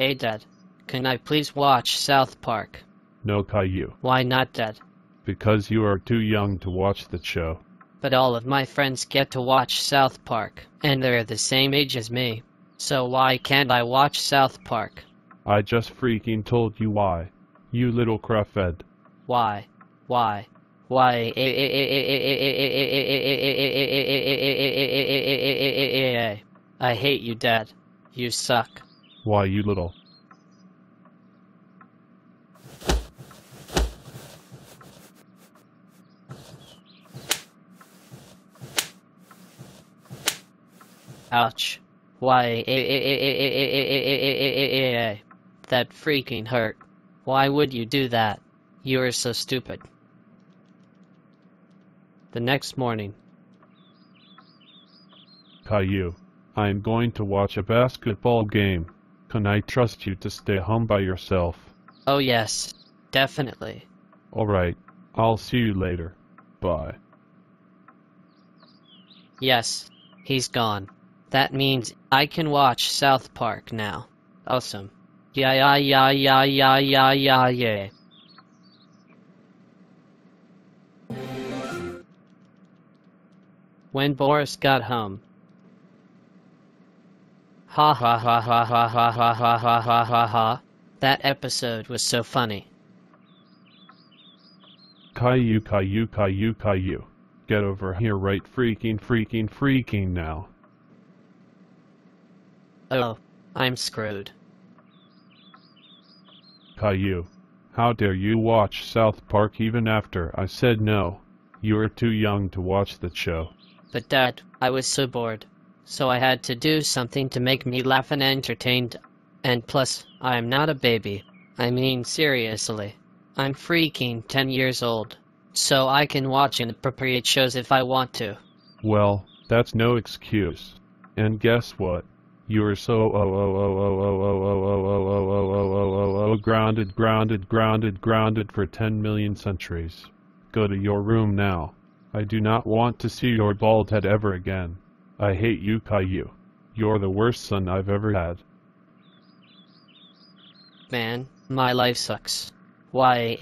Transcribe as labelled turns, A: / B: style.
A: Hey Dad, can I please watch South Park?
B: No, Caillou,
A: Why not Dad?
B: because you are too young to watch the show.
A: But all of my friends get to watch South Park, and they're the same age as me. So why can't I watch South Park?
B: I just freaking told you why. You little cruffhead.
A: Why? Why? Why? I hate you, Dad. You suck.
B: Why, you little.
A: Ouch. Why? That freaking hurt. Why would you do that? You are so stupid. The next morning,
B: Caillou, I am going to watch a basketball game. Can I trust you to stay home by yourself?
A: oh yes, definitely.
B: Alright, I'll see you later. Bye.
A: Yes, he's gone. That means I can watch South Park now. Awesome. Yeah, yeah, yeah, yeah, yeah, yeah, yeah, yeah. When Boris got home. Ha ha ha ha ha ha ha ha ha ha ha ha. That episode was so funny.
B: Caillou, Caillou, Caillou, Caillou. Get over here right freaking, freaking, freaking now.
A: Oh, I'm screwed.
B: Caillou, how dare you watch South Park even after I said no? You are too young to watch the show.
A: But Dad, I was so bored so I had to do something to make me laugh and entertained. And plus, I'm not a baby. I mean, seriously. I'm freaking 10 years old, so I can watch inappropriate shows if I want to.
B: Well, that's no excuse. And guess what? You're so oh oh oh oh oh oh oh oh oh oh oh oh oh grounded, grounded, grounded, grounded for 10 million centuries. Go to your room now. I do not want to see your bald head ever again. I hate you, Caillou. You're the worst son I've ever had.
A: Man, my life sucks. Why?